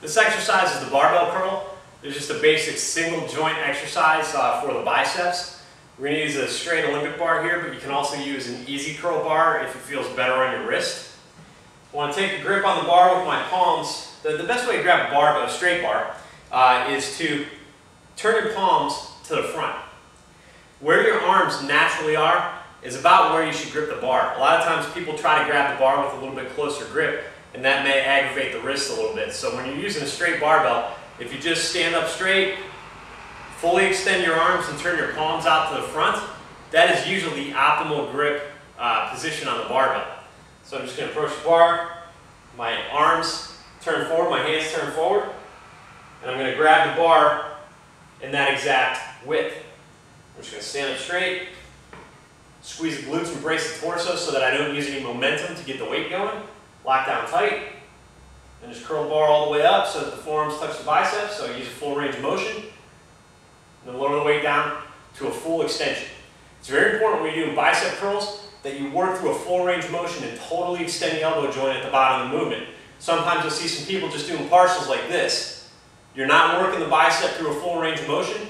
This exercise is the barbell curl. It's just a basic single joint exercise uh, for the biceps. We're gonna use a straight Olympic bar here, but you can also use an EZ curl bar if it feels better on your wrist. I wanna take a grip on the bar with my palms. The, the best way to grab a bar, but a straight bar, uh, is to turn your palms to the front. Where your arms naturally are is about where you should grip the bar. A lot of times people try to grab the bar with a little bit closer grip, and that may aggravate the wrist a little bit. So when you're using a straight barbell, if you just stand up straight, fully extend your arms and turn your palms out to the front, that is usually the optimal grip uh, position on the barbell. So I'm just going to approach the bar, my arms turn forward, my hands turn forward, and I'm going to grab the bar in that exact width. I'm just going to stand up straight, squeeze the glutes and brace the torso so that I don't use any momentum to get the weight going. Lock down tight, and just curl the bar all the way up so that the forearms touch the biceps, so use a full range of motion. And then lower the weight down to a full extension. It's very important when you're doing bicep curls that you work through a full range of motion and totally extend the elbow joint at the bottom of the movement. Sometimes you'll see some people just doing partials like this. You're not working the bicep through a full range of motion,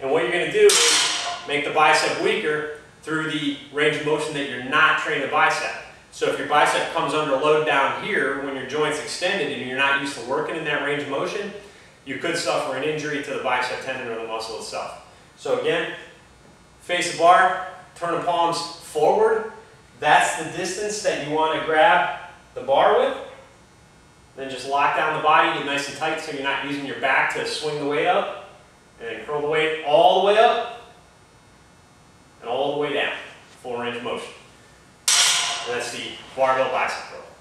and what you're going to do is make the bicep weaker through the range of motion that you're not training the bicep. So if your bicep comes under load down here when your joint's extended and you're not used to working in that range of motion, you could suffer an injury to the bicep tendon or the muscle itself. So again, face the bar, turn the palms forward. That's the distance that you want to grab the bar with. Then just lock down the body, get nice and tight so you're not using your back to swing the weight up. And curl the weight all the way up That's the barbell bicep curl.